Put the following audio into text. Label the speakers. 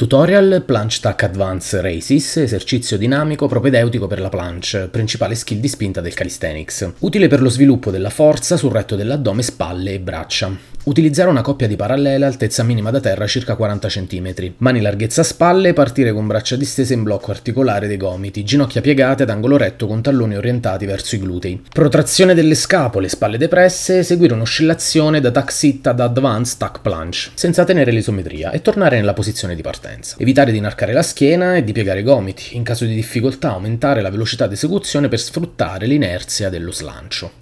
Speaker 1: Tutorial Planche Tack Advance Races, esercizio dinamico propedeutico per la planche, principale skill di spinta del calisthenics. Utile per lo sviluppo della forza sul retto dell'addome, spalle e braccia. Utilizzare una coppia di parallele altezza minima da terra circa 40 cm. Mani larghezza spalle, partire con braccia distese in blocco articolare dei gomiti, ginocchia piegate ad angolo retto con talloni orientati verso i glutei. Protrazione delle scapole, spalle depresse, seguire un'oscillazione da tuck sit ad advanced tuck planche, senza tenere l'isometria, e tornare nella posizione di partenza. Evitare di inarcare la schiena e di piegare i gomiti. In caso di difficoltà aumentare la velocità di esecuzione per sfruttare l'inerzia dello slancio.